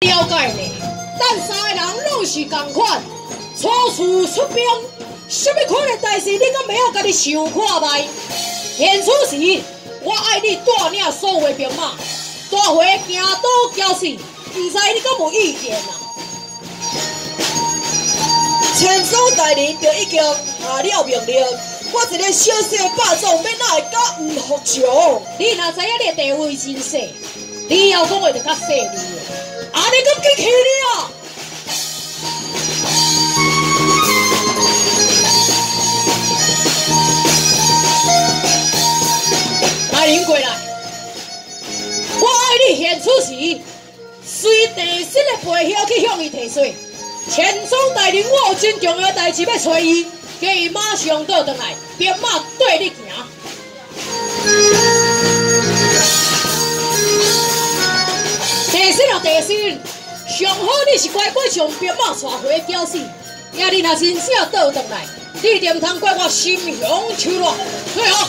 了解呢，咱三个人拢是共款，初次出兵，什么可能代志你敢没有家己想看卖？现此时，我爱你带领所有兵马，带回行刀交死，唔知你敢有意见啊？前总大人就已经下了命令，我一个小小的霸总，要哪会敢唔服从？你若知影你的地位真细，你要讲话就较细腻啊，你敢激气你啊？来人过来，我爱你现出时，随地心的背后去向伊提水。前总带领，我有真重要代志要找伊，叫伊马上倒转来，兵马对你行。第四了，第四，上好你是乖乖将兵马带回交死，也你若真正倒转来，你就唔通怪我心胸手软，对好。